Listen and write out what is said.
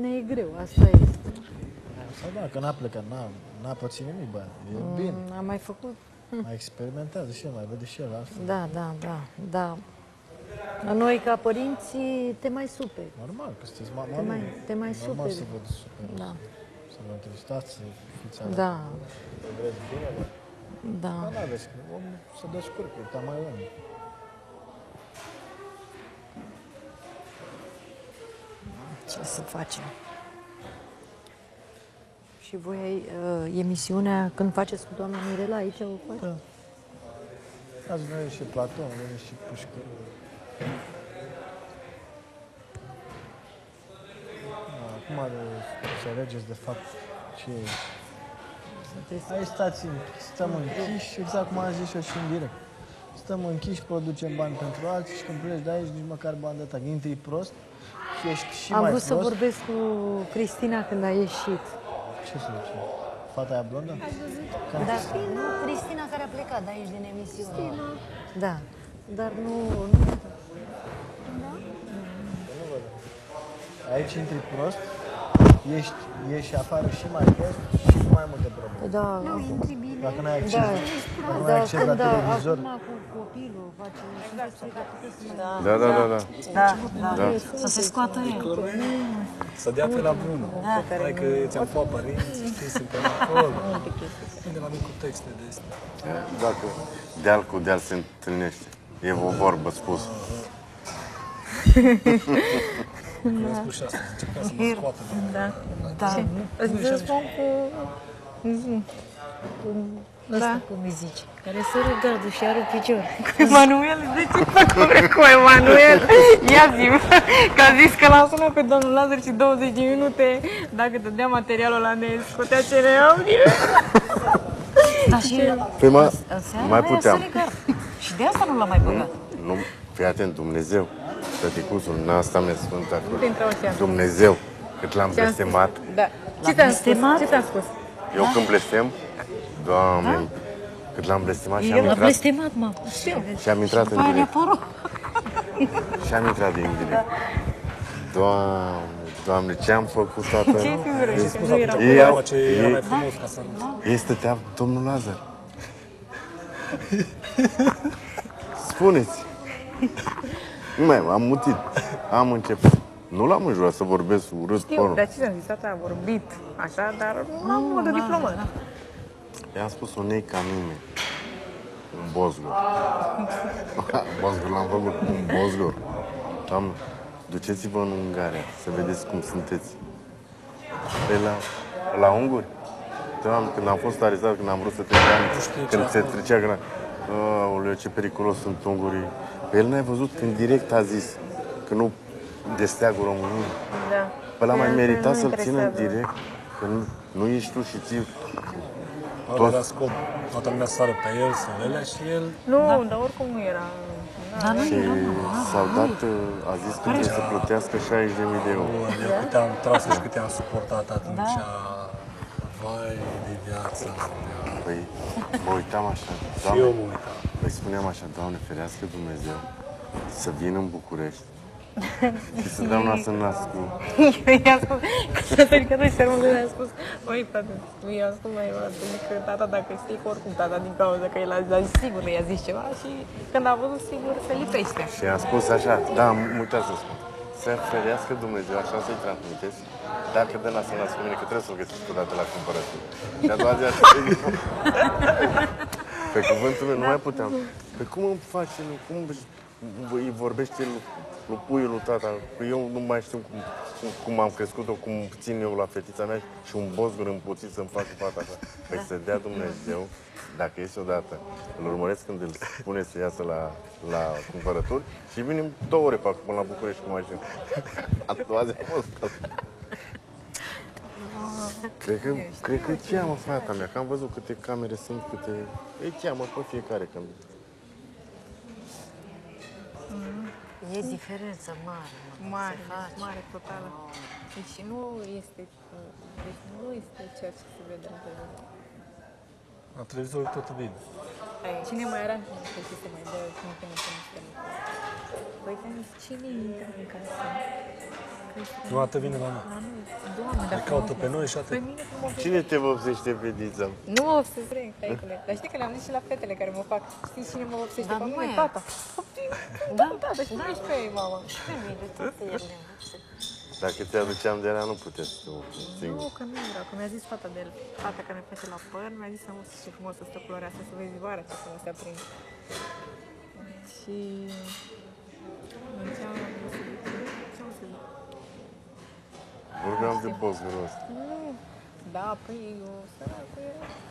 ne e greu, asta e. Sau da, că n-a plecat, n-a, n-a pățit nimic, bă. E bine. Mm, Am mai făcut Mai experimentează și el, mai vede și el altfel. Da, da, da, da. La noi, ca părinți, te mai superi. Normal, că sunteți mama Te mai, lui. te mai Normal superi. să vă super. Da, Să vă întristați, să fiți da, Să vreți bine, bă. da. Dar n-aveți, că omul se descurcă, e cam mai om. Ce să facem? Și voi ai uh, emisiunea când faceți cu doamna Mirela aici o faci? Da. Azi vine și Platon, vine și Pușcă. Acum să alegeți de fapt ce e. Sunteți- Aici stați, stăm închiși, exact cum am zis eu și în direct. Stăm închiși, producem bani pentru alții și când pleci de aici, nici măcar bani de tac. Intri prost și ești și Am mai vrut să prost. vorbesc cu Cristina când a ieșit. Ce să zice? Fata aia blondă? Dar nu, Cristina care a plecat de aici din emisiune. Cristina. Da, dar nu, nu Aici intri prost, ești, ieși afară și mai prost și cu mai multe probleme. da, Nu, intri bine. Dacă n-ai acces, da, dacă nu ai da, acces la când da, televizor, acum cu copilul face... Da, Da, da, da, da. Da, da. Da. Să se scoată el. Să dea pe la Bruno. Hai că ți-am făcut părinți, știi, suntem acolo. Unde la cu texte de astea. Dacă deal cu deal se întâlnește. E o vorbă spusă. Mi-a spus și asta, încerca să mă scoată de Da. Da. Îți spun cu... Ăsta cum îi zice? Care să rugă și are picior. Emanuel, de ce fac cu Emanuel? Ia zi că a zis că l-a sunat pe domnul Lazar și 20 de minute, dacă dădea materialul ăla, ne scotea ce ne audio. Da, și Prima, înseamnă mai aia puteam. să legă. Și de asta nu l-a mai băgat. Nu, fii atent, Dumnezeu, tăticuțul, în asta mi-a spus acolo. te intră ocean. Dumnezeu, cât l-am blestemat. Da. Ce ți-am spus? Ce ți-am spus? Eu când blestem, Doamne, cât l-am blestemat și am El a intrat, blestemat, mă. Știu. și am intrat în Aia ne-a direct. părut. Și am intrat din direct. Doamne, Doamne, ce am făcut, tată? Ce figură? Deci, Nu era. Ei, au- ce era mai ei, frumos ca să... ei stătea domnul Lazar. Spuneți. Nu mai, am mutit. Am început. Nu l-am înjurat să vorbesc urât pe Știu, unul. dar ce ți-am zis? Tata a vorbit așa, dar nu am mod de diplomă. I-am spus unei ca mine. Un bozgor. bozgor l-am făcut. Un bozgor. Doamne, duceți-vă în Ungaria să vedeți cum sunteți. Pe la, la unguri? Doamne, când am fost arestat, când am vrut să treceam, când se trecea, când... Aoleu, ce periculos sunt ungurii. Pe el n-ai văzut, în direct a zis că nu de steagul României. Da. Pe ăla mai Păi, merita nu să-l țină în interesează. direct. Că nu, nu ești tu și ții Ăla era scop. Toată lumea sară pe el, să lele și el... Nu, dar oricum nu era. Dar nu Și s-au dat, uh, a zis că trebuie să plătească 60.000 de euro. Eu câte am tras și câte am suportat atunci. Vai de viața mea. Păi, mă uitam așa, Și Doamne, eu mă uitam. îi spuneam așa, Doamne, ferească Dumnezeu să vin în București și să dau nas în nas cu... Eu i-am spus, că s-a stricat de sermul i-am spus, măi, frate, nu i-am spus mai mult, că tata, dacă știi că oricum tata din cauza că el a zis, sigur nu i-a zis ceva și când a văzut, sigur, se lipește. Și am spus așa, da, am uitat să spun. Să ferească Dumnezeu, așa să-i transmiteți, dacă dă nas în nas cu mine, că trebuie să-l găsiți odată la cumpărături. Și a doua zi așa, pe cuvântul meu, nu mai puteam. Pe cum îmi face, nu, cum îi vorbește lui, lui puiul lui tata, că eu nu mai știu cum, cum, cum am crescut-o, cum țin eu la fetița mea și un bozgăr împuțit să-mi facă fata așa. Păi să dea Dumnezeu, dacă iese odată, îl urmăresc când îl spune să iasă la, la cumpărături și venim două ore pe acum până la București cu mașină. A doua zi a fost asta. Cred că, cred că îi cheamă fata mea, că am văzut câte camere sunt, câte... Îi cheamă pe fiecare când... E diferență mare, mă. Mare, Se face. mare, totală. Deci nu este, deci nu este ceea ce se vede la televizor. La televizor tot bine. Cine mai era că ce se mai dă, cine te mai niște Păi te-am zis, cine intră în casă? Prima dată vine la noi. La noi. Doamne, dar Caută frumos pe este. noi și atât. Pe mine frumos este. Cine te vopsește, fetița? Nu mă vopsesc, tăicule. Dar știi că le-am zis și la fetele care mă fac. Știi cine mă vopsește Dar pe nu mine? e. Tata. Da, Tata, și tu ești pe ei, mama. Pe mine, toate ele. Dacă te aduceam de la nu puteți să te vopsești Nu, singur. că nu vreau, că mi-a zis fata de fata care mi face la păr, mi-a zis să mă ce frumos să stă culoarea asta, să vezi vara ce frumos se aprinde. Și... Ce am ce am să zic? Vorbeam de bosgul ăsta. Da,